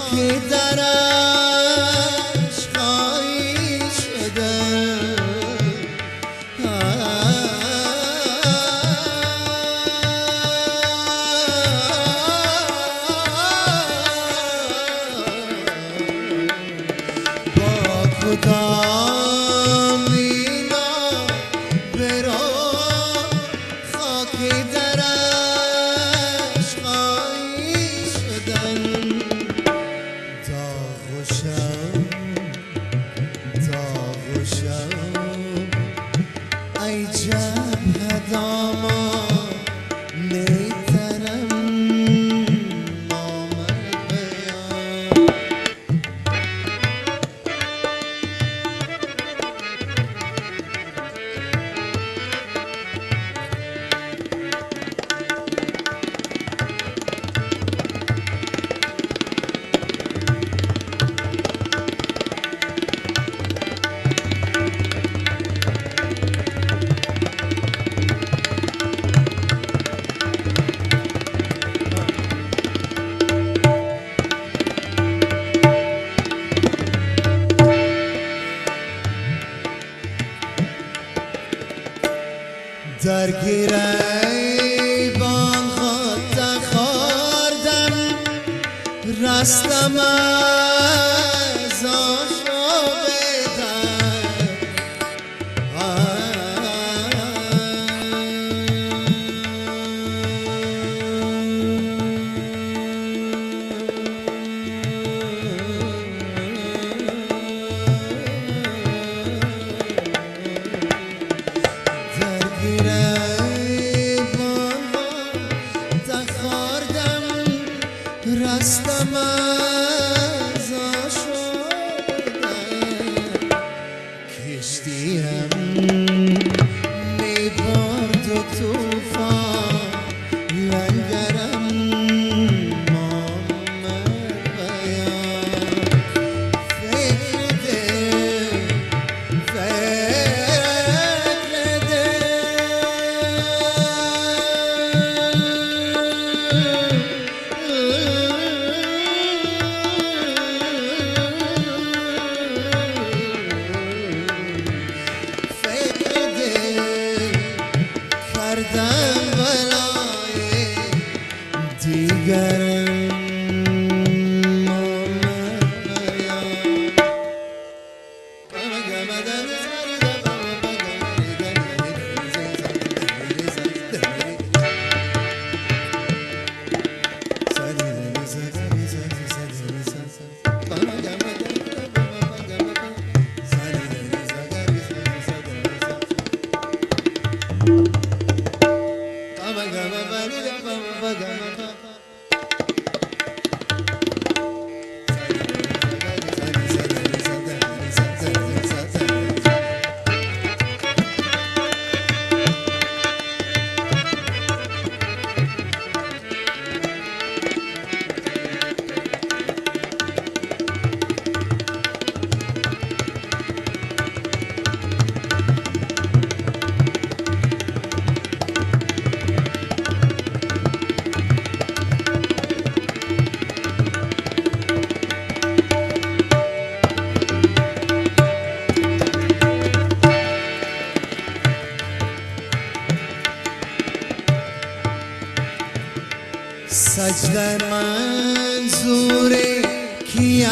চোখে তারা درگیر ایبان خود خوردم رستم از وصل منظور کیم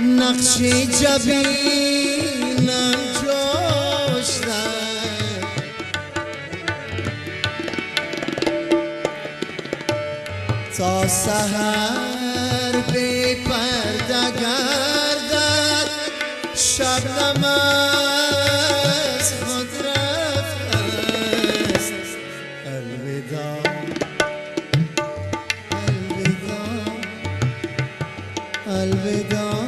نقش جبینم جاشتن تا سهر قلبي البداية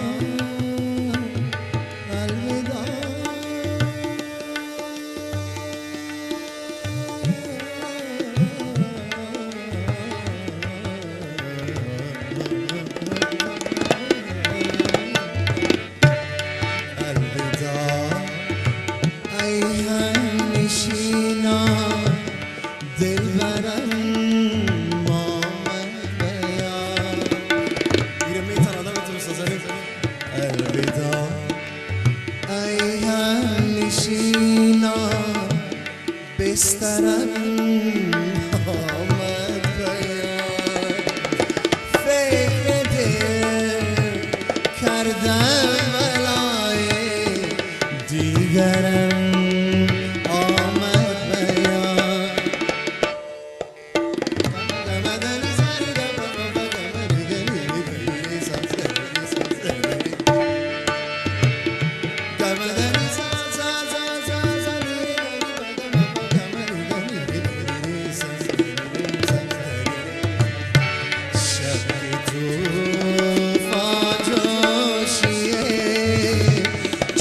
Garda